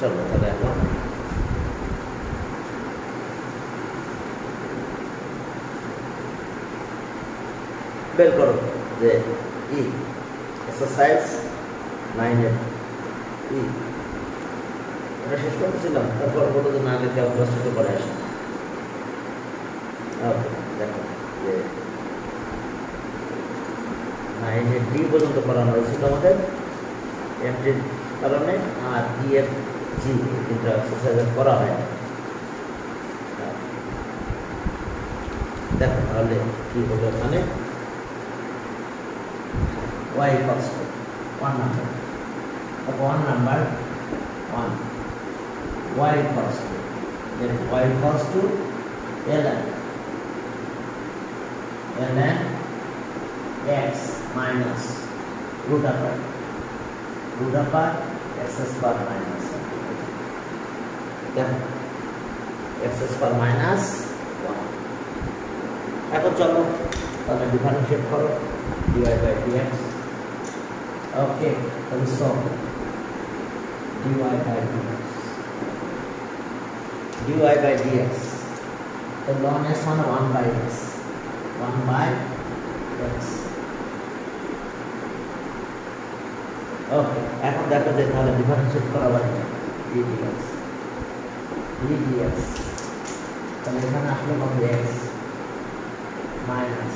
চলো তাহলে এখন। বের করো যে ই এক্সারসাইজ নাইনের ই। এটা শেষ করতেছিলাম, তারপর বলো যে না অভ্যাস ছোটো করে আসে। দেখো যে নাইনের ডি পর্যন্ত পড়ানো হয়েছিল আমাদের। এমটির কারণে আর ই এফ জি তিনটা এক্সারসাইজ করা হয় না দেখো তাহলে কী হলো এখানে y equals to 1 number. Upon number 1, y equals to, then y equals to ln, ln x minus root upper, root upper x square minus then x square minus 1 এখন চলো তাহলে ডিফারেন্সিয়েট করো dy by dx Okay, then so dy by dx. dy by dx. The ln s one 1 by x. 1 by x. ওকে এখন দেখো যে তাহলে differentiate করা যায় ডি ডিএক্স ডি ডিএক্স তাহলে এখানে আসলে কত x minus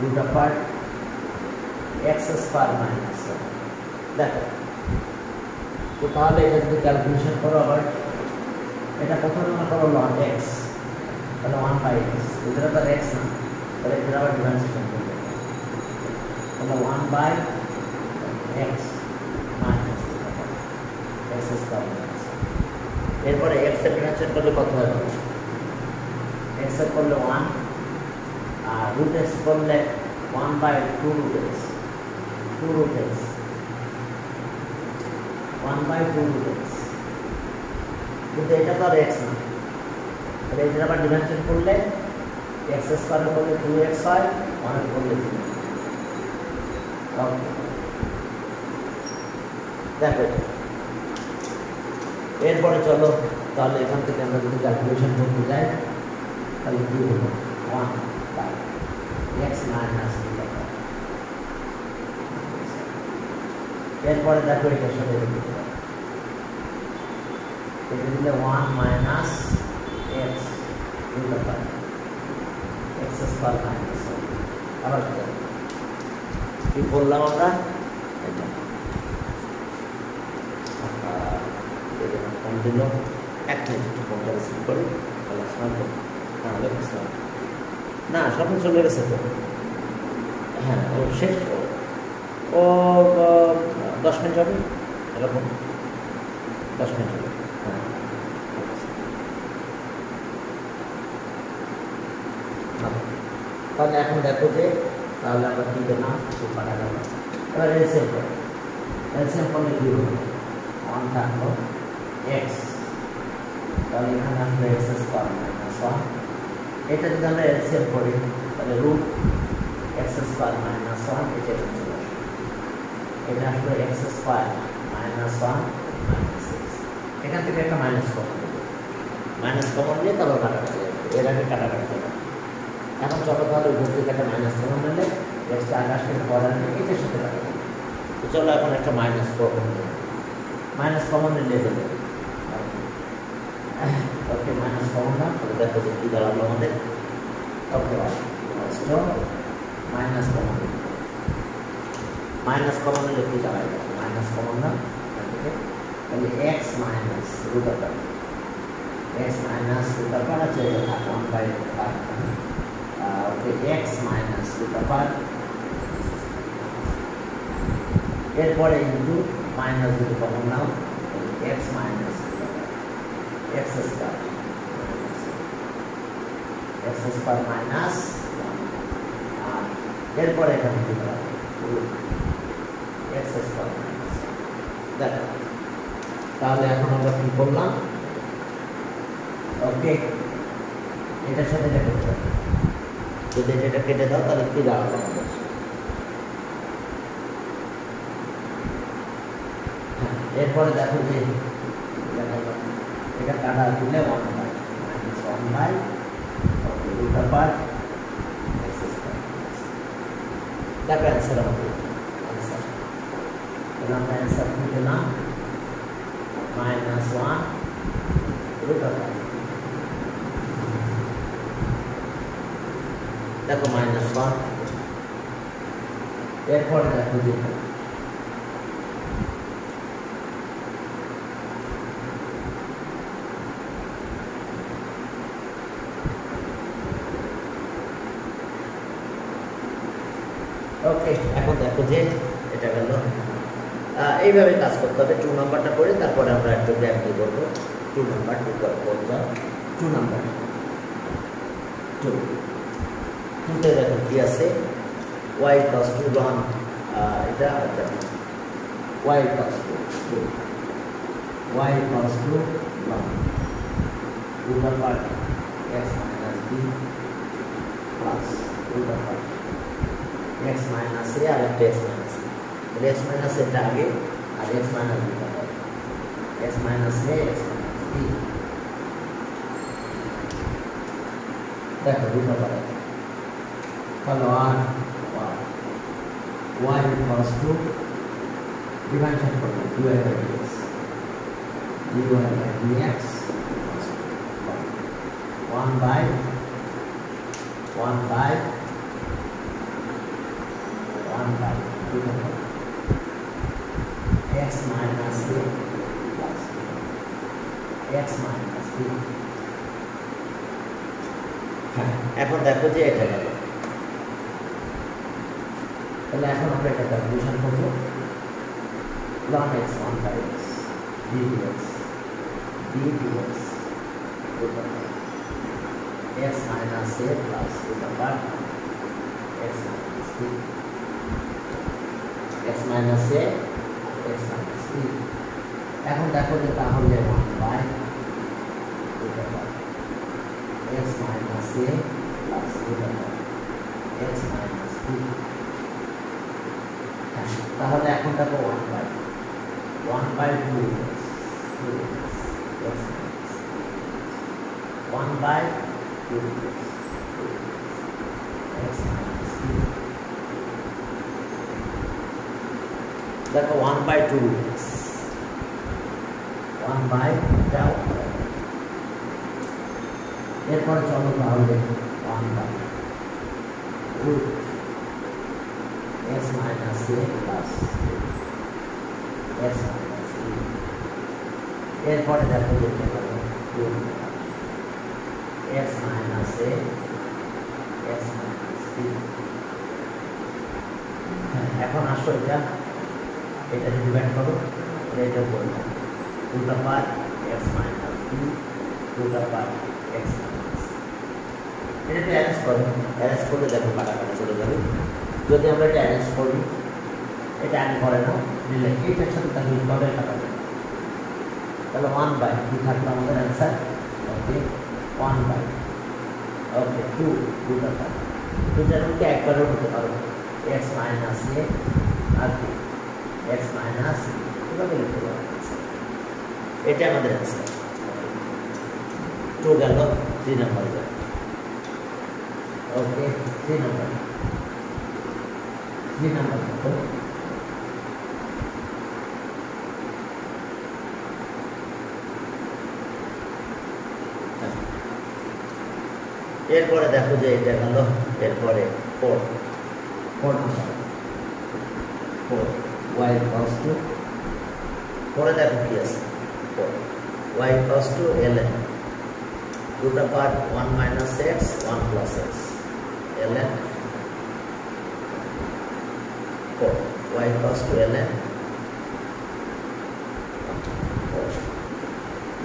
root of x square minus দেখো তো তাহলে এটা যদি ক্যালকুলেশন করো আবার এটা প্রথমে মনে করো লন এক্স তাহলে ওয়ান বাই এক্স এটা তো এক্স না তাহলে এটা আবার ডিফারেন্সিয়েশন করবে তাহলে one by x minus x square minus এরপরে এক্সের ডিফারেন্সিয়েট করলে কত হবে এক্সের করলে ওয়ান আর রুট এক্স করলে one by two root x 2 root x 1 by 2 root x. কিন্তু এটা তো আর এক্স না। তাহলে এটা আবার ডিফারেন্সিয়েট করলে x স্কয়ার করলে 2x হয় 1 এর করলে 0 ওকে দেখো এরপরে চলো, তাহলে এখান থেকে আমরা যদি ক্যালকুলেশন করতে যাই, তাহলে কি হলো? 1 বাই x মাইনাস এরপরে দেখো এটার সাথে এটা দিলে ওয়ান মাইনাস এক্স দুটো এক্স আবার কি বললাম আমরা? এটা কম দিল এক মিনিট একটু ফোনটা রিসিভ করি তাহলে না স্বপ্ন চলে গেছে তো হ্যাঁ ও শেষ ও দশ মিনিট হবে এরকম দশ মিনিট হবে হ্যাঁ তাহলে এখন দেখো যে তাহলে আমরা কী পেলাম পাঠা গেল এবার এলসিএম করো এলসিএম করলে কী হবে ওয়ান থাকল এক্স তাহলে এখানে আসলে এক্স স্কোয়ার মাইনাস ওয়ান এটা যদি আমরা এলসিএম করি, তাহলে root x square minus one এটা চলে আসবে। এটা আসলে x square minus one minus six এখান থেকে একটা মাইনাস কমন মাইনাস কমন নিয়ে তারপর কাটাকাটি এর আগে কাটাকাটি যাবে এখন চলো উপর থেকে একটা মাইনাস কমন নিলে এক্সটা আকাশ থেকে পড়ার নিয়ে এটার সাথে কাটাকাটি তো চলো এখন একটা মাইনাস কমন মাইনাস কমন নিলে দেবে ওকে মাইনাস কমন না তাহলে দেখো যে কী দাঁড়ালো আমাদের okay minus common minus common হলে কি দাঁড়ায় মাইনাস কমন না তাহলে x minus root upper x minus root upper আছে one by okay x minus root upper এরপরে ইন্টু মাইনাস যদি কমন নাও x minus x square x square minus এরপরে এখানে কি করা এক্স স্কোয়ার মাইনাস দেখো তাহলে এখন আমরা কি করলাম? ওকে এটার সাথে এটা করতে যদি এটা কেটে দাও, তাহলে কি দাঁড়াল আমাদের হ্যাঁ এরপরে দেখো যে, এটা কাটা দিলে one by minus one by number पाँच एक्स स्क्वायर का आंसर होगा आंसर तो नाम का आंसर कितना माइनस वन रूट देखो माइनस वन एक और देखो देखो যে এটা গেল। এইভাবে কাজ করতে হবে টু নাম্বারটা করে, তারপরে আমরা একটু ব্যাক দিয়ে করব। টু নাম্বার টু করব টু নাম্বার টু টুতে দেখো কি আছে? ওয়াই প্লাস টু ওয়ান এটা y cos two two y plus two one root upper x minus b plus x minus a और f x minus a x minus a आगे और x minus b का x minus a x minus b देखो root बता चलो r y plus two divide कर दो two x by d x u a by d x one by one by by 2 x minus a plus x minus b হ্যাঁ এখন দেখো যে এটা গেল তাহলে এখন আমরা এটা ক্যালকুলেশন করব ln x one by x d to x d to x x minus A plus root upper x minus B x minus A x minus B এখন দেখো যে তাহলে one by x minus A plus x minus B তাহলে এখন দেখো one by one by two x one by two x দেখো one by two one by যাও এরপর চলো তাহলে one by x minus a plus x minus এরপরে দেখো যেতে পারো x minus a x minus এখন আসো এটা। এটা ডিভাইড করো এটা বলবো root upper x minus B root upper x minus এটা অ্যারেঞ্জ করো অ্যারেঞ্জ করলে দেখো কাটাকাটি চলে যাবে যদি আমরা এটা অ্যারেঞ্জ করি এটা অ্যাড করে না নিলে এইটার সাথে তাহলে কবে কাটাবে তাহলে ওয়ান বাই কি থাকলো আমাদের answer okay one by okay two root upper দুটার মধ্যে একবারও হতে পারবো এক্স মাইনাস এ আর কি এক্স মাইনাস এভাবে লিখতে এটা আমাদের অ্যান্সার টু গেল three number okay three number three number এরপরে দেখো যে এটা গেল, এরপরে four four four Y cos two পরে দেখো কি আছে four y cos two L N দুটা part one minus x one plus x L N four y cos two L N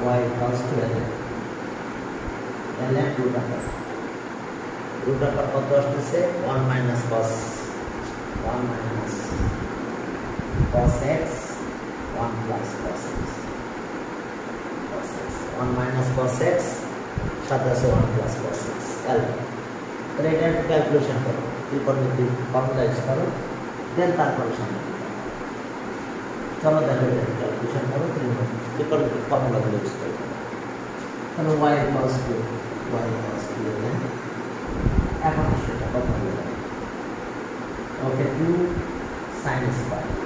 y cos two L N L N দুটা part root আপার কত আসতেছে one minus cos one minus cos x 1 plus cos x cos x 1 minus cos x সাথে আছে 1 plus cos x এল তাহলে এটা একটু calculation করো ত্রিকোণমিতি ফর্মুলা ইউজ করো দেন তারপরে সামনে চলো দেখো এটা ক্যালকুলেশন ফর্মুলাগুলো ইউজ করি তাহলে y equals to y equals to এখন সেটা কত হয়ে যাবে ওকে two sine square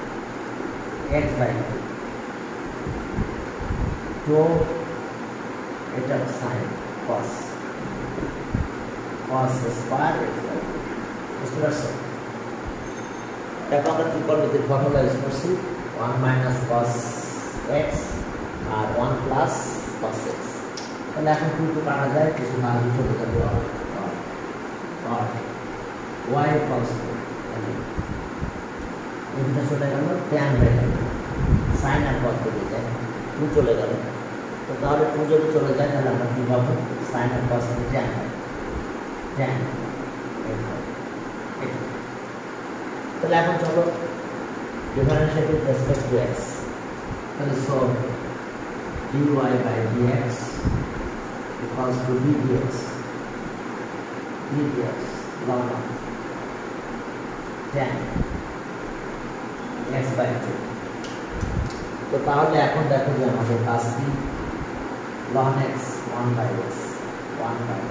x by two তো এটা sine cos cos square x by বুঝতে পারছো দেখো আমরা কী করবো যে ফর্মুলা ইউজ করছি ওয়ান মাইনাস কস এক্স আর ওয়ান প্লাস কস এক্স তাহলে এখন টু টু কাটা যায় কিছু না চলে যাবে আর ওয়াই কস এটা চলে গেল ট্যান হয়ে গেল সাইন আর কস চলে যায় টু চলে গেল তো তাহলে টু যদি চলে যায় তাহলে আমরা কী পাবো সাইন আর কস ট্যান হয় ট্যান তাহলে এখন চলো differentiate with respect to x তাহলে so dy by dx equals to d dx d dx log of 10 x by 2 তো তাহলে এখন দেখো যে আমাদের কাজ কি ln x 1 by x 1 by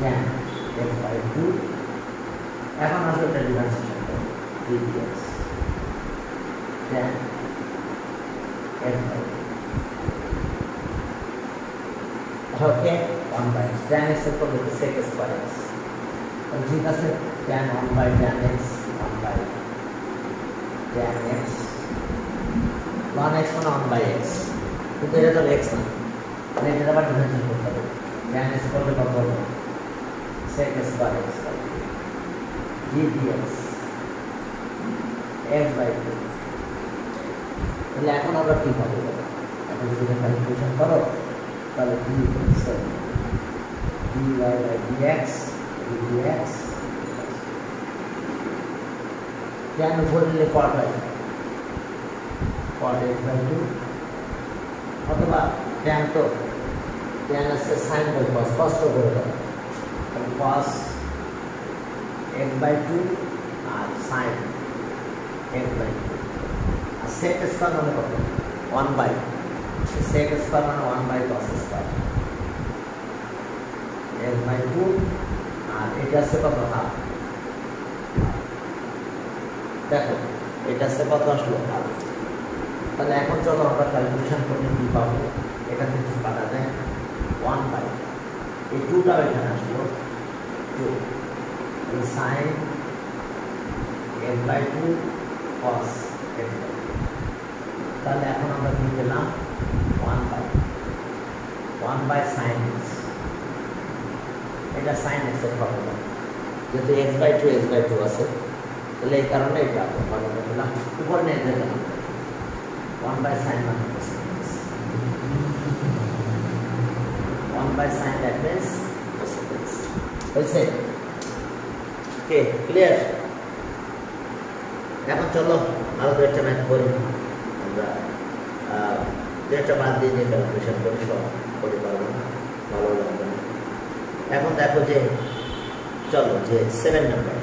10 x by 2 এখন আসলে এটা ডিফারেন্সিয়েশন করব d dx 10 x by 2 okay 1 by x 10 x এর পর লিখে sec square x তো ঠিক আছে tan 1 by tan x 1 by tan x 1 x মানে 1 by x কিন্তু এটা তো x না মানে এটা আবার ডিফারেন্সিয়েট করতে হবে tan x করলে কত হবে sec square x by g dx x by 2 তাহলে এখন আমরা কি পাবো এখন যদি ক্যালকুলেশন করো তাহলে d equals dy by dx dx Can you fulfill part I? Part A equal to अथवा can तो can से sin को पास पास तो करेगा तो पास n by two और sin n by two और sec स्क्वायर मैंने पकड़ा one by sec स्क्वायर मैंने one by cos स्क्वायर एक by two और एक ऐसे पकड़ा দেখো, এটা আছে কত আসলো? তাহলে এখন চলো আমরা ক্যালকুলেশন করলে কী পাবো? এটা থেকে কাটা যায়। ওয়ান বাই এই টুটাও এখানে আসলো। Two sine x by two cos x by তাহলে এখন আমরা কি পেলাম? One by one by sine এটা সাইন এক্সের ফর্মুলা যেহেতু x by two x by two আছে তাহলে এই কারণে এটা পেলাম উপর নিয়ে দিলাম one by sine one by sine that means হয়েছে কে ক্লিয়ার এখন চলো আরও দু একটা ম্যাথ করি আমরা দু বাদ দিয়ে দিয়ে ক্যালকুলেশন করি সব করতে পারব না ভালো লাগবে না এখন দেখো যে চলো যে সেভেন নাম্বার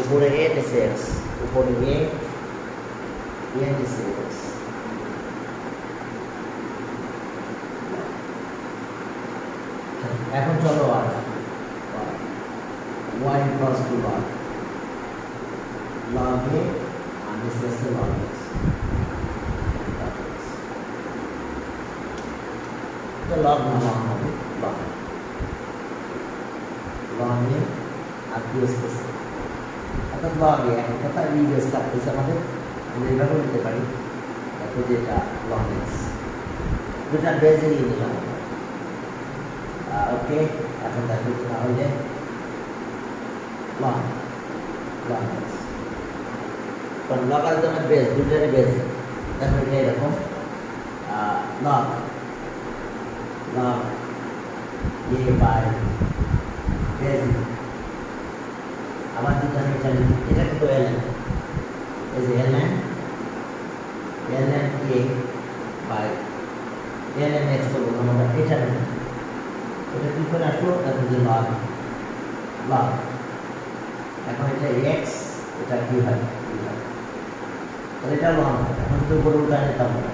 উপরে এ নিচে এক্স উপরে এ এ নিচে এক্স এখন চলো আর y equals to log log a and this is the log x the log না log হবে log log a আর কি space Allah dia eh. kan Kau tak pergi ke start ke start mata Bila kita balik. Aku dia tak keluar dia Aku nak beza ni ni lah Okay. Aku tak tahu je. Eh. dia Keluar. Keluar dia Kalau keluar kalau tak nak beza Dua dah ada beza Dah ada dah kau আবার যদি আমি এটা লিখি এটা কিন্তু ln is ln ln a by ln x তো বললাম আমরা এটা নেব এটা কি করে আসলো তার যে log log এখন এটা x এটা কি হয় কি হয় তাহলে এটা লং এখন তো উপরে উল্টা নিতাম না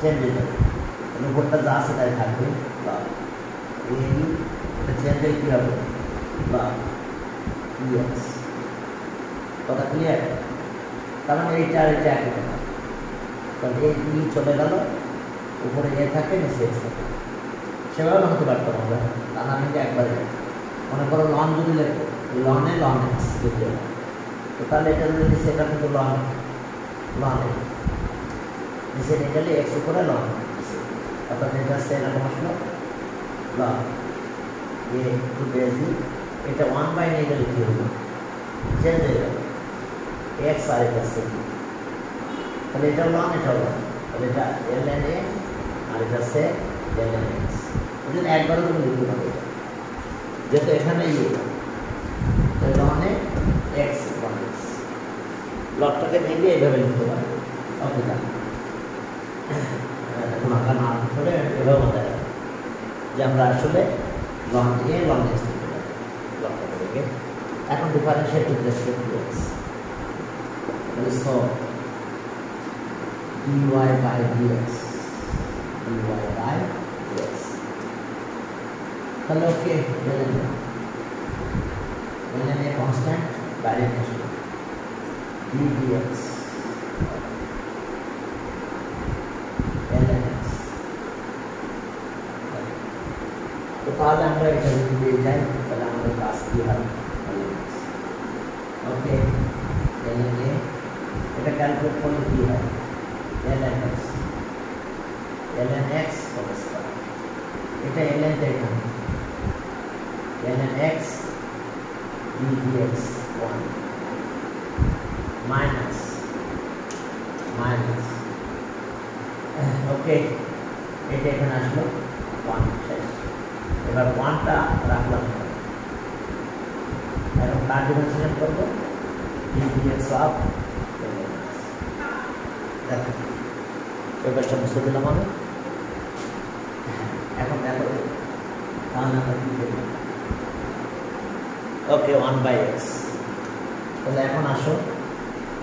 চেঞ্জ হয়ে যাবে তাহলে উপরটা যা আছে তাই থাকবে লং এই এটা চেঞ্জ হয়ে কী হবে লং ইএক্স কথা ক্লিয়ার মানে এইটা আর এটা একই কথা তাহলে এই ই চলে গেল, উপরে এ থাকে, নিচে এক্স থাকে। সেভাবে হতে পারতাম আমরা তা না কিন্তু একবারে মনে করো লন যদি লেখো লনে লন যদি তো তাহলে এটা যদি সেটা কিন্তু লন লন নিচে নিয়ে এক্স উপরে লন অর্থাৎ এটা সে এরকম আসলো লন এ। টু বেজি এটা ওয়ান বাই নিয়ে গেলে কী হলো চেঞ্জ হয়ে গেল। এক্স আর এটা সে তাহলে এটা লন এটা লন তাহলে এটা এল এন এ আর এটা সে এল এন এক্স ওই জন্য একবারও তুমি লিখতে পারবে এটা। যেহেতু এখানে ইয়ে লনে এক্স লন এক্স লটটাকে ভেঙে এইভাবে লিখতে পারে ওকে না এখন আঁকা না করে এভাবে রাখবে যে আমরা আসলে লং এ লং এক্স লিখতে পারি। লটটাকে ভেঙে। এখন differentiate to x তাহলে so dy by dx dy by dx তাহলে ওকে বলেন বলেন এ কনস্ট্যান্ট বাইরে আসবে d dx ln x তো তাহলে আমরা এটা যদি পেয়ে যাই তাহলে আমাদের কাজ কি হয় ওকে ln a এটা ক্যালকুলেট করলে কি হয় ln x ln x whole square এটা ln টা এখানে ln x d dx 1 minus minus ওকে এটা এখানে আসলো ওয়ান শেষ এবার ওয়ানটা রাখলাম এখন কার ডিফারেন্সিয়েশন করবো ডিএক্স অফ ব্যাপারটা বুঝতে দিলাম আমি এখন দেখো, তাহলে আমরা কী করব? ওকে ওয়ান বাই এক্স তাহলে এখন আসো।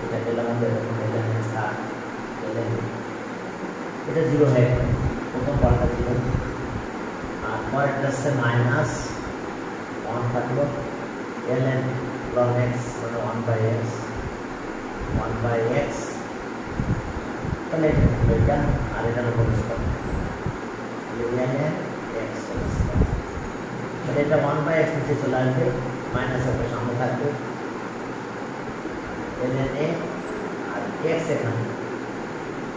এটা পেলাম আমাদের এখানে স্টার এটা জিরো হয়ে গেল। প্রথম পার্টটা জিরো আর পরেরটা হচ্ছে মাইনাস ওয়ান থাকল। এল এন লন এক্স মানে one by x one by x তাহলে এটা থাকলো এটা আর এটা whole square L N x তাহলে এটা ওয়ান বাই এক্স নিচে চলে আসবে মাইনাস একটা সামনে থাকবে এল এন এ আর এক্স এখানে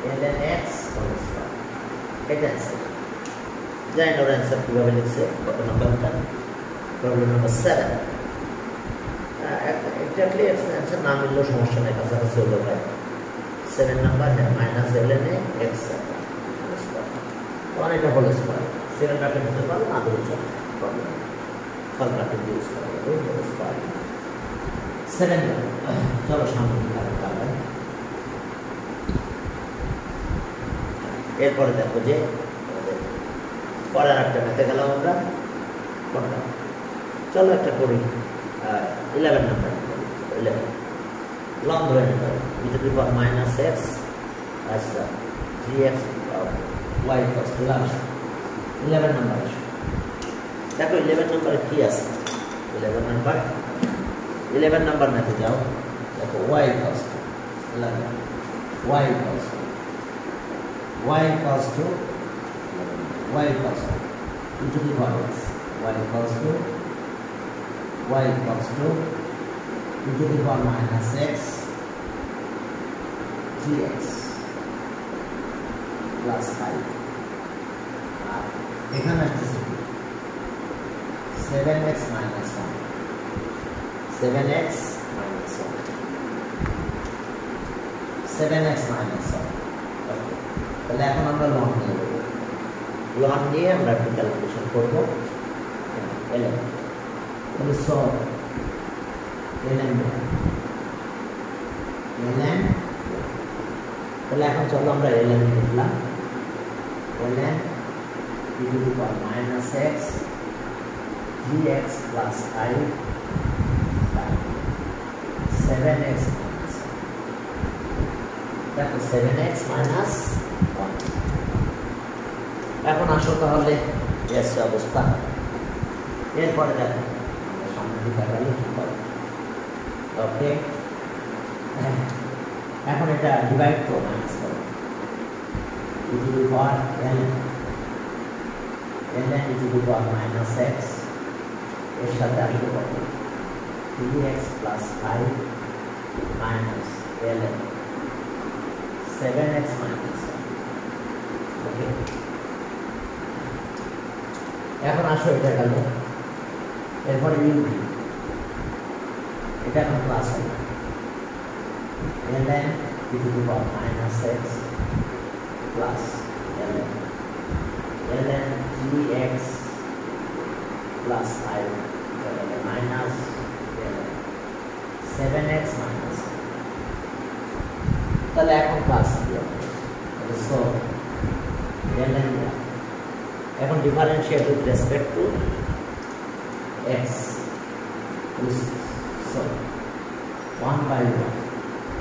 L N x whole square এটা অ্যান্সার জানি না ওর অ্যান্সার কীভাবে লিখছে কত নাম্বারটা problem number seven exactly answer না মিললেও সমস্যা নেই কাছাকাছি হলো ভাই সেভেন নাম্বার হ্যাঁ মাইনাস এল এ এক্স তখন এটা হোল স্কোয়ার সেভেন ব্র্যাকেট হতে পারো না ধরে চলে ফল ব্র্যাকেট করা যাবে হোল স্কোয়ার সেভেন চলো সামনে দিকে এরপরে দেখো যে, পরের একটা মেতে গেলাম আমরা। কোনটা চলো একটা করি। ইলেভেন নাম্বার ইলেভেন লং ধরে নিতে হবে। e to two power minus x আচ্ছা three x Y cost eleven eleven number আসো দেখো ইলেভেন নাম্বারে কী আছে ইলেভেন নাম্বার ইলেভেন নাম্বার মেতে যাও দেখো Y cost eleven Y cost y equals to y equals to e to the power x y equals to y equals to e to the power minus x dx plus 5 আর এখানে আসতেছে seven x minus one seven x minus one seven x minus one তাহলে এখন আমরা long নিয়ে নেব one নিয়ে আমরা একটু ক্যালকুলেশন করবো এলেন তাহলে সব এলেন এলেন তাহলে এখন চলো আমরা এলেন লিখলাম এলেন e to the power minus x 3x plus 5 7x minus. দেখো 7x minus 1 এখন আসো তাহলে এস অবস্থা এরপরে দেখো সামনে দিকে গেলে কি করে ওকে এখন এটা ডিভাইড করো মাইনাস করো। e to the power ln e to the power minus এর সাথে আসবে কত? Three x plus five minus ln seven x minus okay এখন আসো, এটা গেল। এরপরে ইউপি এটা এখন প্লাস হবে। ln e to the power minus x plus ln ln 3x plus 5 ln minus ln 7x minus তাহলে এখন প্লাস দিয়ে সো ln এখন differentiate with respect to x so 1 by 1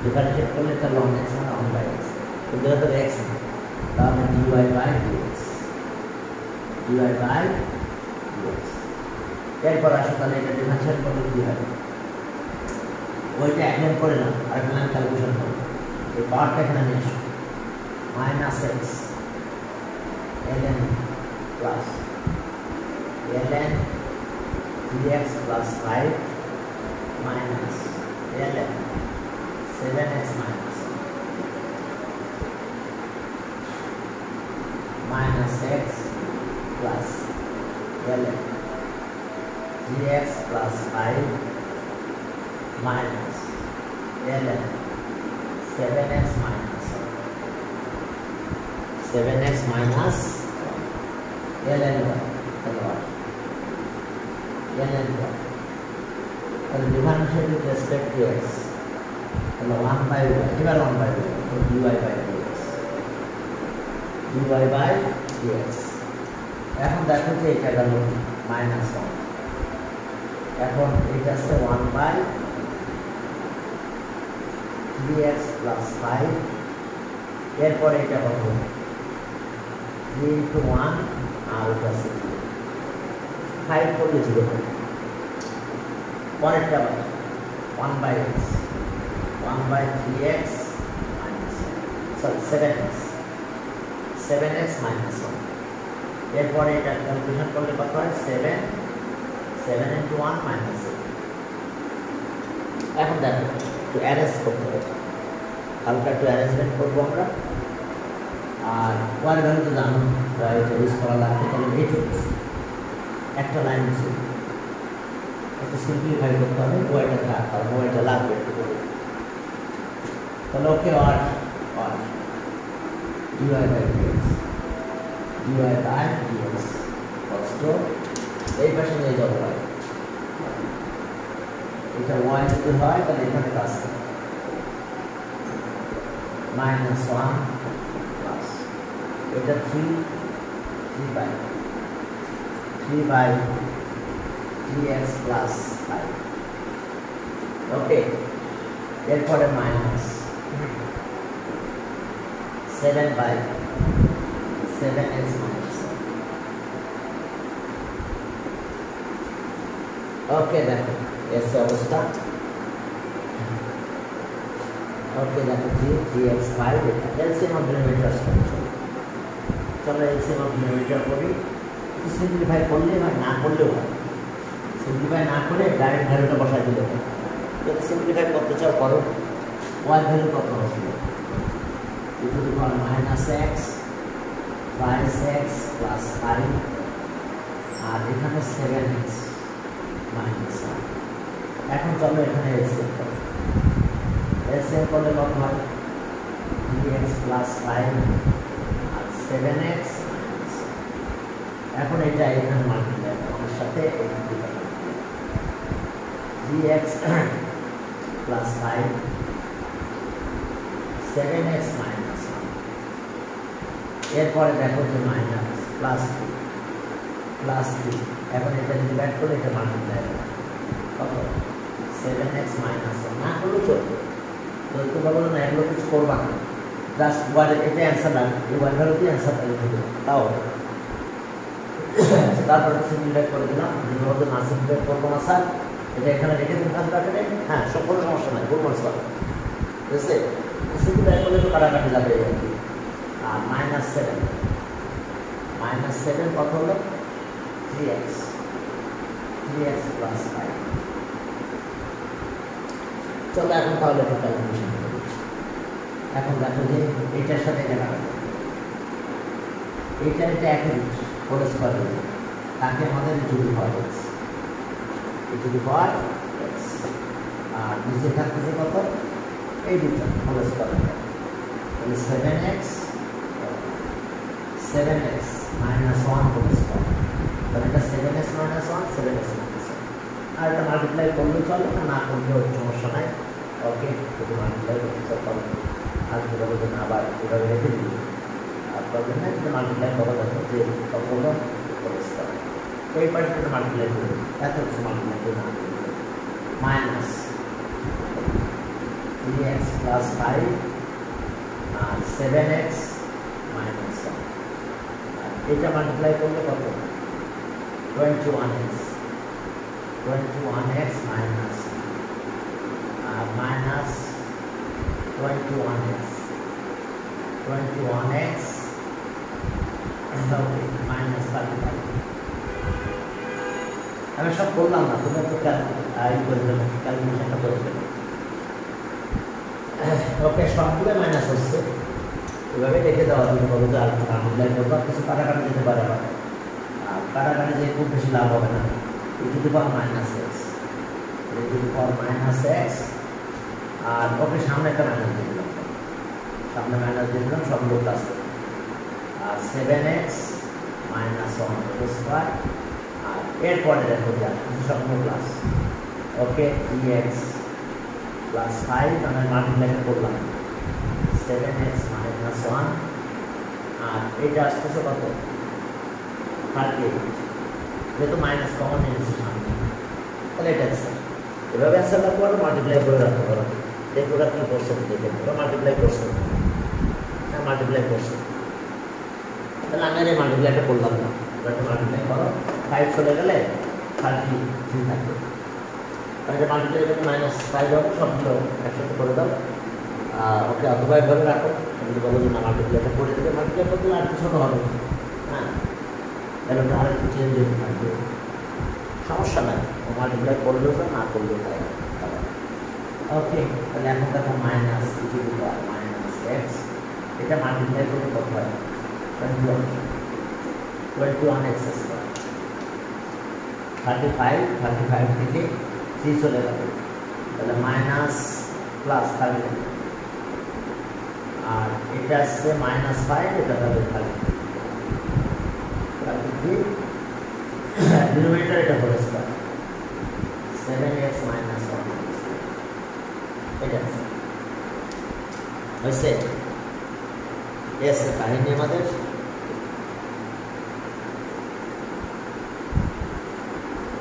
differentiate করলে এটা লং x না 1 by x কিন্তু এটা তো x না তাহলে dy by dx dy by dx এরপর আসো তাহলে এটা ডিফারেন্সিয়েট করলে কি হবে ওইটা এক লাইন করে নাও আর একটা লাইন ক্যালকুলেশন করো এই পাওয়ারটা এখানে নিয়ে আসো minus x ln plus ln 3x plus 5 minus ln 7 x minus minus x plus 11 3x plus 5 minus 11 7x minus 7x minus 11 and ln keluar kalau differentiate with respect to x তাহলে one by এবার one by y d y by dx d y by dx এখন দেখো যে এটা গেল minus one এখন এটা হচ্ছে one by three x plus five এরপরে এটা কত থ্রি ইন্টু ওয়ান আর ওটা হচ্ছে ফাইভ করলে জিরো হবে পরেরটা one by x 1 by 3x minus sorry 7x 7x minus 1 এরপরে এটা ক্যালকুলেশন করলে কত হয় 7 7 into 1 minus 7 এখন দেখো একটু অ্যারেঞ্জ করতে হবে হালকা একটু অ্যারেঞ্জমেন্ট করবো আমরা আর ওয়ার ভ্যালু তো জানো এটা ইউজ করা লাগবে তাহলে এইটুকু একটা লাইন ছিল একটু সিম্পলিফাই করতে হবে ওয়াইটা থাক কারণ ওয়াইটা লাগবে একটু করে তাহলে ওকে আর আর dy by dx dy by dx কষ্ট এই পাশে নিয়ে যাবো হয় এটা y যদি হয় তাহলে এখানে কাজ মাইনাস ওয়ান প্লাস এটা three three by three by three x plus five okay এরপরে minus seven by seven x minus okay দেখো এসে অবস্থা ওকে দেখো three three x five LCM of denominator চলো এলসিএম অফ ডিনোমিনেটর করি। Simplify করলে হয় না করলেও হয়। সিম্পলিফাই না করে ডাইরেক্ট ভ্যালুটা বসাই দিলে হয়। যদি সিম্পলিফাই করতে চাও, করো। ওয়াই ভ্যালু কত? E to the power minus x plus x plus five আর এখানে সেভেন এক্স মাইনাস এখন চলো এখানে এলসিএম করো এলসিএম করলে কত হয় থ্রি এক্স প্লাস ফাইভ আর সেভেন এক্স এখন এটা এখানে মাল্টিপ্লাই আমার সাথে three x plus five seven x এরপরে দেখো যে minus plus two plus three এখন এটা যদি ব্যাট করে, এটা মাল্টিপ্লাই কত? সেভেন এক্স মাইনাস না করলেও চলবে তো। তোমরা বলো না, এগুলো কিছু করবা না। জাস্ট ওয়ান এটা অ্যান্সার না এই ওয়ান ভ্যালুতে অ্যান্সারটা লিখে দেবো তাও। তারপরে সিম্পলিফাই করে দিলাম। যেভাবে না সিম্পলিফাই করব না স্যার এটা এখানে রেখে দিন কাজ রাখে হ্যাঁ সব কোনো সমস্যা নাই। গোল মার্কস পাবে বুঝছে সিম্পলিফাই করলে তো কাটাকাটি যাবে। আর মাইনাস সেভেন মাইনাস সেভেন কত হলো? Three x three x plus five চলো এখন তাহলে একটু ক্যালকুলেশন করি। এখন দেখো যে এইটার সাথে এটা এইটা এটা একই হোল স্কোয়ার তাকে আমাদের যদি হয় এক্স যদি হয় এক্স আর নিচে থাকতেছে কত? এই দুটো হোল স্কোয়ার তাহলে seven x seven x minus one whole square তাহলে এটা seven x minus one seven x minus one আর এটা মাল্টিপ্লাই করলেও চলে না করলেও সমস্যা নাই ওকে যদি মাল্টিপ্লাই করতে চাও তাহলে আর কীভাবে যেন আবার এভাবে রেখে দিই আর প্রবলেম নাই কিন্তু মাল্টিপ্লাই করা যাবে যে কতগুলো পরিষ্কার এই পার্সেন্ট মাল্টিপ্লাই করবে এত কিছু মাল্টিপ্লাই করে না minus three x plus five আর সেভেন এক্স মাইনাস ওয়ান এটা মাল্টিপ্লাই করলে কত? Twenty one x twenty one x minus minus twenty one x twenty one x minus thirty আমি সব করলাম না তুমি তো ক্যালকুলেশনটা করে দেবে ওকে সবগুলো মাইনাস হচ্ছে। এভাবে রেখে দেওয়া তুমি বলো যে আর মাল্টিপ্লাই করব কিছু কাটাকাটি যেতে পারে। আবার আর কাটাকাটি যে খুব বেশি লাভ হবে না। E to the minus x e to the minus x R okay সামনে একটা মাইনাস দিয়ে দিলাম। সামনে মাইনাস দিয়ে দিলাম সবগুলো প্লাস আর seven x minus one square আর এরপরে দেখো যে কিছু সবগুলো plus okay three x plus five আমি মাল্টিপ্লাই করলাম। সেভেন এক্স মাইনাস ওয়ান আর এইটা আসতেছে কত? থার্টি এইট যেহেতু মাইনাস কমন নিয়েছি সামনে তাহলে এটা অ্যান্সার এভাবে অ্যান্সার না করে মাল্টিপ্লাই করে রাখতে পারো। দেখো ওরা কী করছে? দেখে ওরা মাল্টিপ্লাই করছে। হ্যাঁ মাল্টিপ্লাই করছে। তাহলে আমি আর এই মাল্টিপ্লাইটা করলাম না। ওটা মাল্টিপ্লাই করো। ফাইভ চলে গেলে থার্টি থ্রি থাকবে। তাহলে মাল্টিপ্লাই করে মাইনাস ফাইভ হবে। সবগুলো একসাথে করে দাও। ওকে অথবা এভাবে রাখো। যদি বলো যে, না মাল্টিপ্লাইটা করে দেবে মাল্টিপ্লাই করতে আর ছোটো হবে হ্যাঁ। তাহলে ওটা আরেকটু চেঞ্জ হতে থাকবে সমস্যা নাই। ও মাল্টিপ্লাই করলেও তো না করলেও তাই ওকে, তাহলে এখন দেখো মাইনাস টু মাইনাস এক্স এটা মাল্টিপ্লাই করলে কত হয়? Twenty one twenty one x thirty five thirty five থেকে থ্রি চলে যাবে তাহলে মাইনাস প্লাস থার্টি আর এটা আসছে মাইনাস ফাইভ এটা থার্টি থ্রি ডিনোমিনেটর এটা হলো সেভেন এক্স মাইনাস এটা হয়েছে? এস কাহিনী আমাদের।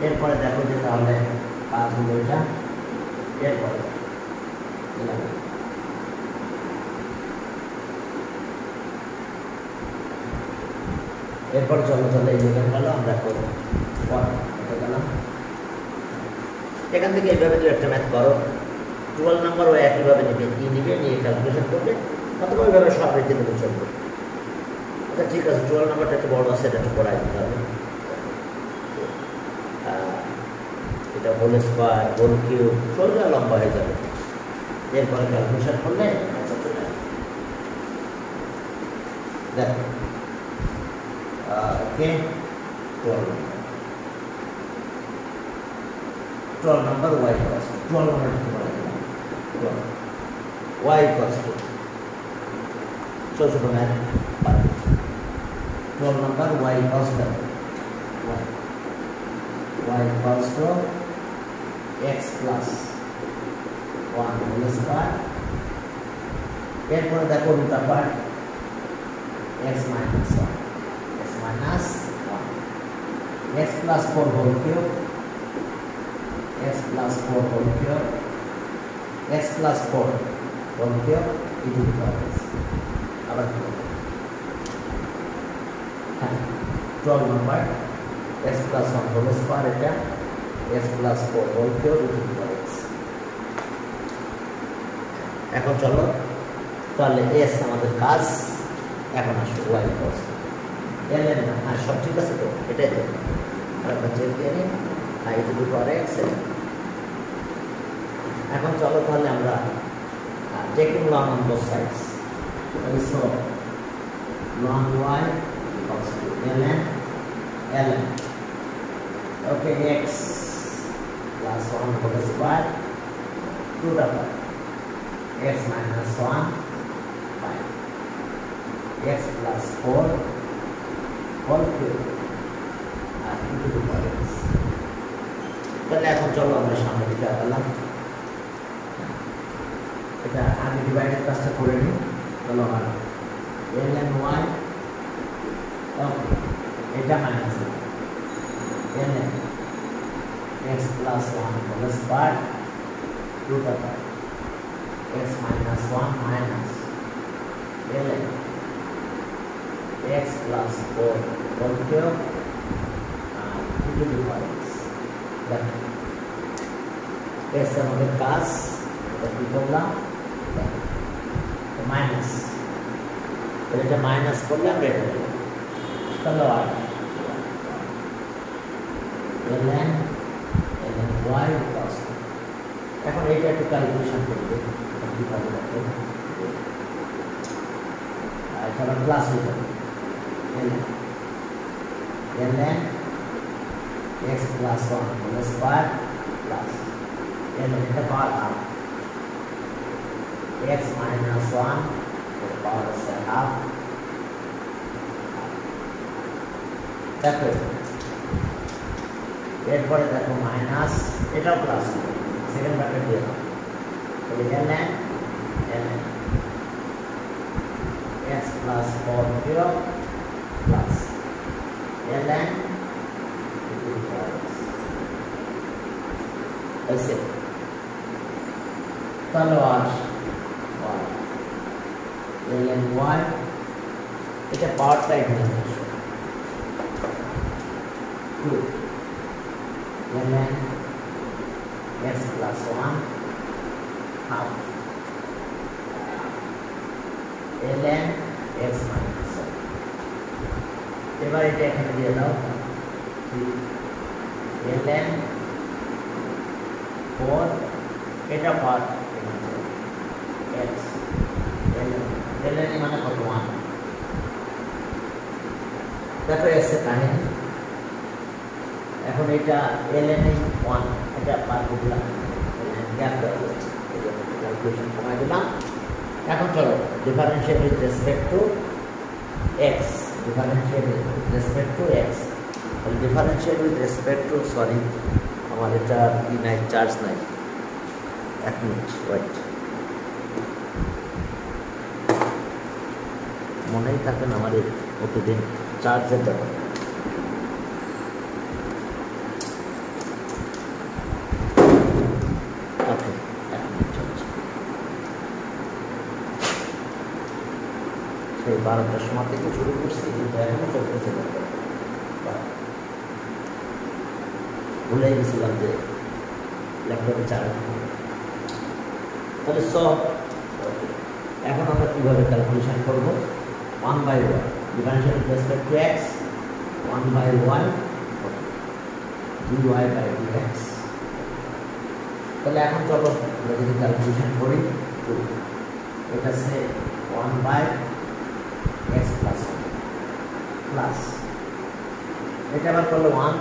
এরপরে দেখো যে তাহলে পাঁচ হলো এটা। এরপরে। এরপর চলো এই জায়গায় গেল, আমরা করব এখান থেকে এইভাবে দু একটা ম্যাথ করো। টুয়েলভ নাম্বারও একইভাবে নেবে। কি নিবে, নিয়ে ক্যালকুলেশন করবে। অথবা ওইভাবে সব রেখে দেবে, চলবে। আচ্ছা ঠিক আছে টুয়েলভ নাম্বারটা একটু বড় আছে, এটা একটু পড়াই দিতে হবে। এটা হোল স্কোয়ার হোল কিউব সোজা লম্বা হয়ে যাবে। এরপরে ক্যালকুলেশন করলে আচ্ছা দেখো okay twelve twelve number y cos twelve number থেকে বলা গেলাম টুয়েলভ ওয়াই কস টু ছোটো ছোটো math twelve number y cos y y equals to x plus 1 whole square এরপরে দেখো রুটা part x minus 1 x minus 1 x plus 4 whole cube x plus 4 whole cube x plus 4 whole cube e to the power x আবার কি হ্যাঁ 12 number x plus 1 whole square এটা x plus 4 whole cube e to the power x এখন চলো তাহলে S আমাদের কাজ এখন আসো ওয়াই কস এলেন না হ্যাঁ সব ঠিক আছে তো? এটাই তো। এখন চলো তাহলে আমরা taking log on both sides so log y equals to ln ln okay, x plus 1 whole square 2 the power x minus 1 5 x plus 4 whole cube R into the power x তাহলে এখন চলো আমরা সামনে দিকে আগালাম এটা আমি ডিভাইডেড কাজটা করে নিই চলো আর এল এন ওয়াই ওকে এটা minus L N x plus one whole square to the power x minus 1 minus ln x plus 4 whole cube and e to the power x দেখো এস আমাদের কাজ এটা কি করলাম মাইনাস এটা minus করলে আমরা এটা দিলাম তাহলে আর ln ln y plus এখন এইটা একটু ক্যালকুলেশন করবে কীভাবে দেখো এখানে প্লাস হয়ে যাবে ln x plus one whole square plus ln এটা power half x minus one power হচ্ছে হাফ দেখো এরপরে দেখো মাইনাস এটাও প্লাস সেকেন্ড ব্র্যাকেট দিয়ে দাও তাহলে ln ln x plus 4 0 plus ln into the power x ऐसे तलवार y ln y এটা পাওয়ারটা এখানে আসবে 2 দিয়ে দাও ln 4 এটা পার্ট x ln ln মানে কত? 1 দেখো এসে কাহিনী। এখন এটা ln 1 এটা পার্ট দিলাম গ্যাপ ক্যালকুলেশন কমাই দিলাম। এখন চলো differentiate with respect to x differentiate with respect to x তাহলে differentiate with respect to sorry আমার এটা ই নাই চার্জ নাই এক মিনিট ওয়াইট মনেই থাকেন আমাদের প্রতিদিন চার্জের ব্যাপার ওকে এক মিনিট চলছে সেই বারোটার সময় থেকে শুরু করছি, কিন্তু এখনও চলতেছে ভুলেই গেছিলাম যে ল্যাপটপে চার্জ তাহলে সব এখন আমরা কীভাবে ক্যালকুলেশন করব? One by one differential respect to x one by one d y by d x তাহলে এখন চলো আমরা যদি ক্যালকুলেশন করি, তো এটা সে ওয়ান বাই প্লাস এটা আবার করলে ওয়ান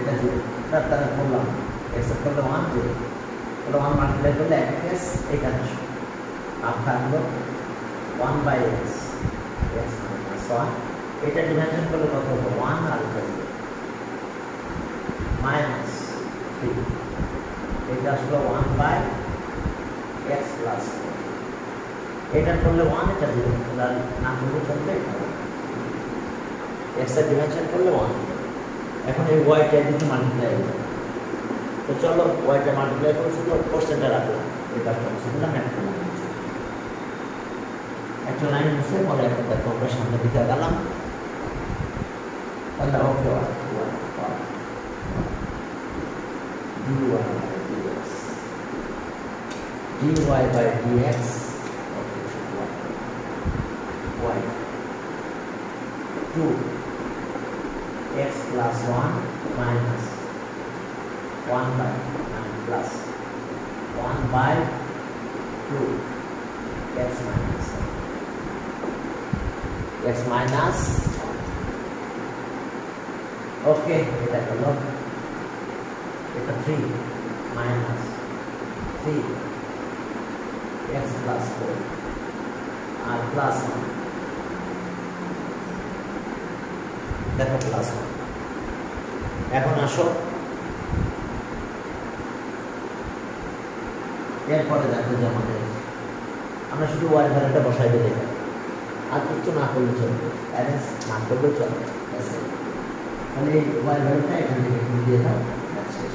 এটা জিরো তার দ্বারা করলাম এক্স করলে ওয়ান জিরো তাহলে ওয়ান মাল্টিপ্লাই করলে এক এক্স এটা আসবে হাফ থাকল one by x x minus one এটা ডিভাইশন করলে কত হলো? ওয়ান আর এটা জিরো মাইনাস থ্রি এটা আসলো ওয়ান বাই এক্স প্লাস এটা করলে ওয়ান এটা জিরো না করলে চলবে এক্স এর ডিমেনশন করলে ওয়ান এখন এই ওয়াইটা দিকে মাল্টিপ্লাই হবে তো চলো ওয়াইটা মাল্টিপ্লাই করে শুধু পার্সেন্টে রাখলাম। এই কাজটা একটা লাইন মুছে পরে এখন দেখো আমরা সামনের দিকে তাহলে okay dy by dx plus 1 minus 1 by 9 plus 1 by 2 x minus x minus okay kita kalau kita 3 minus 3 x plus 4 r plus 1 that's 1 এখন আসো। এরপরে দেখো যে আমাদের, আমরা শুধু ওয়াই ভ্যালুটা বসাই দিলে আর কিছু না করলে চলবে। অ্যারেঞ্জ না করলে চলবে। তাহলে এই ওয়াই ভ্যালুটা এখান দিয়ে দাও। শেষ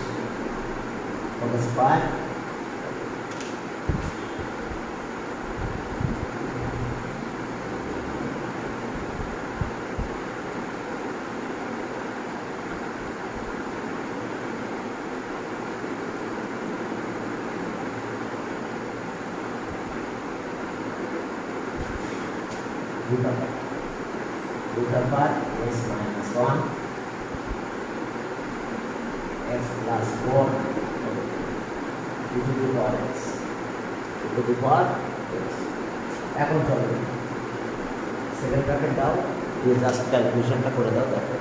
দিয়ে জাস্ট ক্যালকুলেশনটা করে দাও দেখো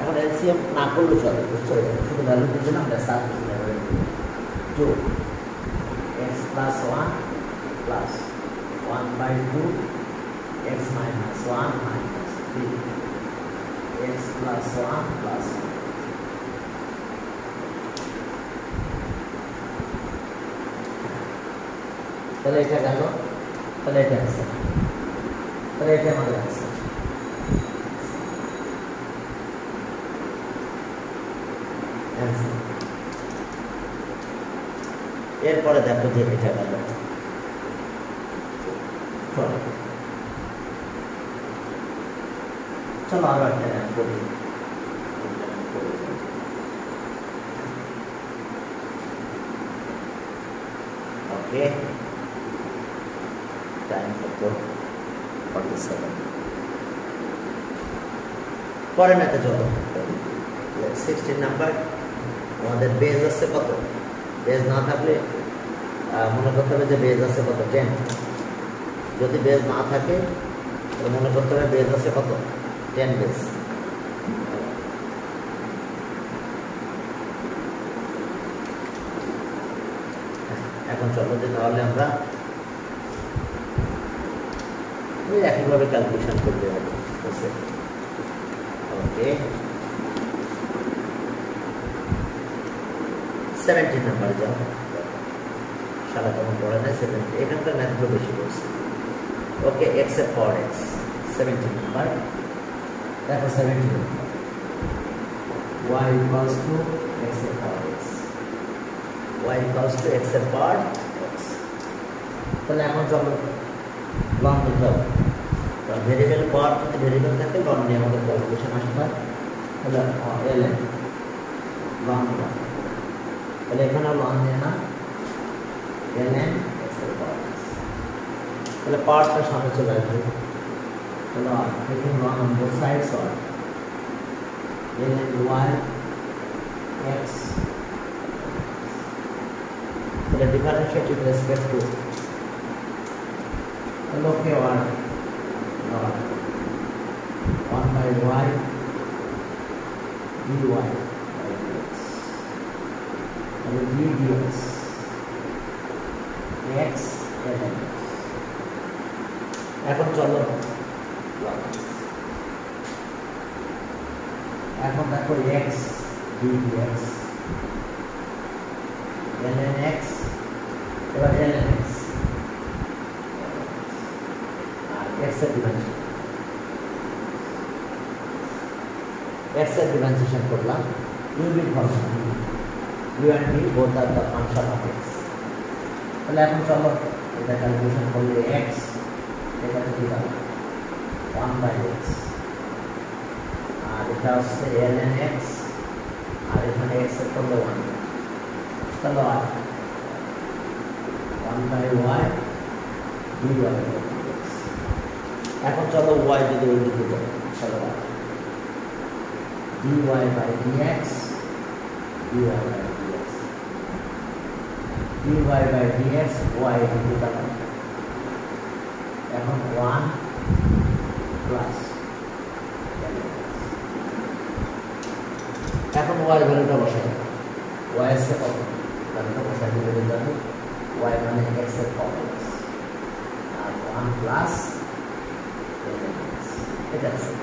এখন এলসিএম না করলেও চলে বুঝছো শুধু ভ্যালু দিয়ে দিলাম ব্যাস আর কিছু না two x plus one plus one by two x minus 1 minus 3 x plus 1 plus 1 তাহলে এটা গেল তাহলে এটা এরপরে দেখো যে এটা গেল চলো। আরও একটা করি ওকে টাইম কত ফর্টি সেভেন পরে নাতে চলো সিক্সটিন নাম্বার আমাদের বেজ আছে কত? বেজ না থাকলে মনে করতে হবে যে বেজ আছে কত? টেন যদি বেজ না থাকে, তাহলে মনে করতে হবে বেজ আছে কত? টেন বেজ এখন চলো যে তাহলে আমরা একইভাবে ক্যালকুলেশন করতে হবে। বুঝছে ওকে সেভেন্টিন নাম্বার সারা তেমন পড়ে না সেভেন্টি এখানকার ম্যাথগুলো বেশি ওকে এক্সের power x seventeen number seventeen number y equals to x এর পাওয়ার x y equals to x এর পাওয়ার x তাহলে এখন চলো। লন দিতে হবে ভেরিয়েবল পাওয়ার যদি ভেরিয়েবল থাকে লন নিয়ে আমাদের ক্যালকুলেশন আসতে হয় তাহলে এল এন লন দিলাম তাহলে এখানে লন দিয়ে না এল এন এক্স এর পাওয়ার x তাহলে পাওয়ারটা সামনে চলে আসবে তাহলে taking ln on both sides or ln y x তাহলে differentiate with respect to তাহলে okay one one by y dy by dx তাহলে d dx x ln x এখন চলো এখন দেখো এক্স ডি ডিএক্স ডিমেনশন করলাম। Unit function u and v both are the function of x. তাহলে এখন চলো, এটা ক্যালকুলেশন করলে এক্স এটা কি দাও ওয়ান বাই এক্স আর এটা হচ্ছে এল এন এক্স আর এখানে এক্সের করলে ওয়ান তাহলে আর one by y d y এখন চলো ওয়াই যদি ওই দিকে চলো dy by dx dy by dx dy by dx y into the এখন 1 প্লাস এখন y ভ্যালুটা বসাই y এর সাথে কত ভ্যালুটা বসাই দিলে হয়ে যাবে y মানে x এর কত আর 1 প্লাস এটা আছে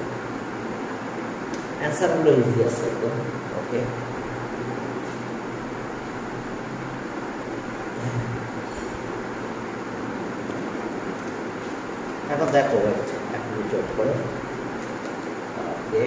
অ্যান্সারগুলো ইজি আছে একদম ওকে এখন দেখো এক মিনিট ওয়েট করো ওকে